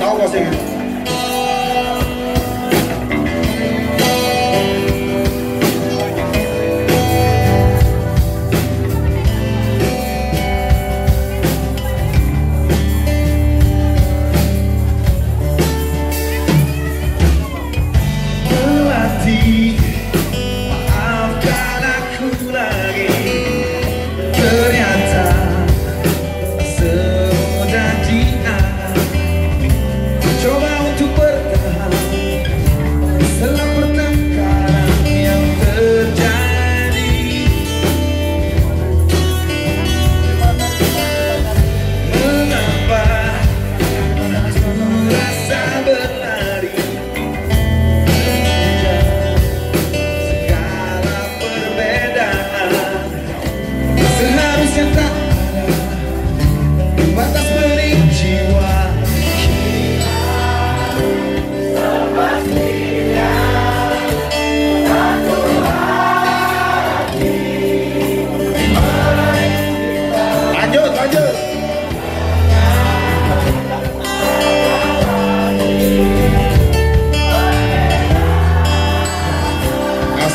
Dá um gostei.